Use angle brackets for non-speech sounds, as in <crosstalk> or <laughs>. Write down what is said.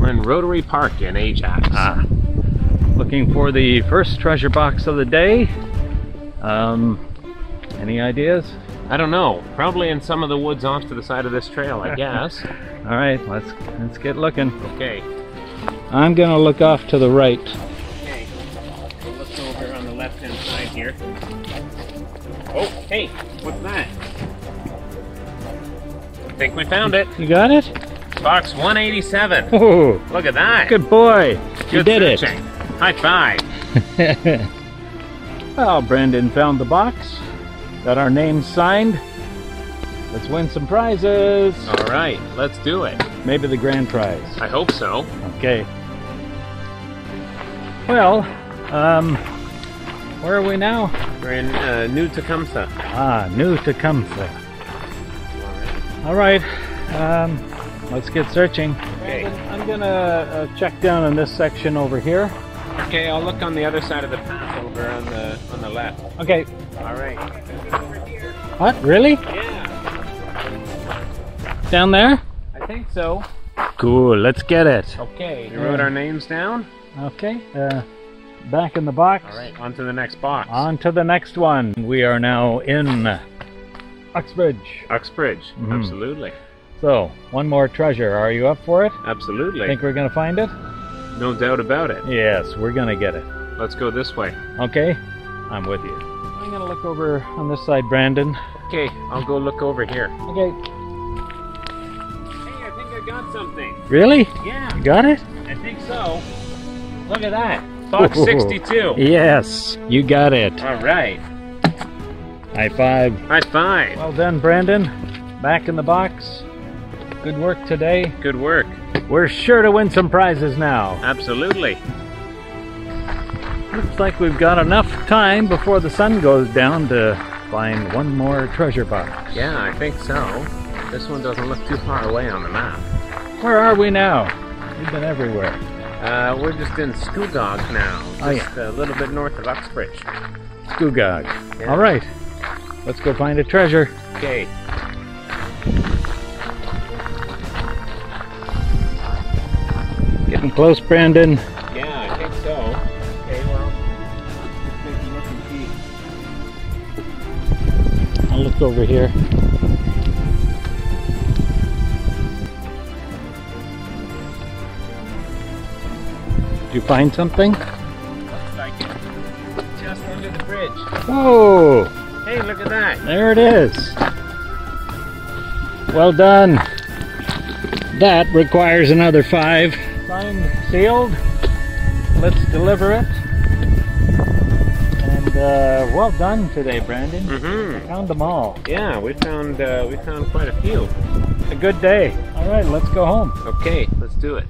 Rotary Park in Ajax. Ah, looking for the first treasure box of the day. Um, any ideas? I don't know. Probably in some of the woods off to the side of this trail, I <laughs> guess. All right, let's let's get looking. okay. I'm gonna look off to the right. Okay. We'll look over on the left hand side here. Oh, hey, what's that? I think we found it. You got it? Box 187. Oh, Look at that. good boy. You did searching. High five. it. <laughs> well, Brandon found the box. Got our names signed. Let's win some prizes. All right, let's do it. Maybe the grand prize. I hope so. Okay. Well, um, where are we now? We're in uh, New Tecumseth. Ah, New Tecumseth. All right, um, let's get searching. Okay. I'm gonna uh, check down in this section over here. Okay, I'll look on the other side of the path over on the on the left. Okay. All right. What? Really? Yeah, Down there? I think so. Cool. Let's get it. Okay, We wrote our names down. Okay. Uh, back in the box. All right, on to the next box. On to the next one. We are now in Uxbridge. Uxbridge. Mhm. Absolutely. So, one more treasure. Are you up for it? Absolutely. Think we're gonna find it? No doubt about it. Yes, we're gonna get it. Let's go this way. Okay? I'm with you. I'm gonna look over on this side, Brandon. Okay, I'll go look over here. Okay. Hey, I think I got something. Really? Yeah, You got it? I think so. Look at that. Box 62. Yes, you got it. All right. High five. High five. Well done, Brandon. Back in the box. Good work today. Good work. We're sure to win some prizes now. Absolutely. Looks like we've got enough time before the sun goes down to find one more treasure box. Yeah, I think so. This one doesn't look too far away on the map. Where are we now? We've been everywhere. Uh, we're just in Scugog now, Oh, just a little bit north of Uxbridge. Scugog. Yeah. All right. Let's go find a treasure. Okay. Close, Brandon. Yeah, I think so. Okay, well, let's take a look and see. I'll look over here. Did you find something? Looks like it. Just under the bridge. Oh, Hey, look at that. there it is. Well done. That requires another five. Signed, sealed. Let's deliver it. And uh, well done today, Brandon. Mm-hmm. Found them all. Yeah, we found uh, we found quite a few. A good day. All right, let's go home. Okay, let's do it.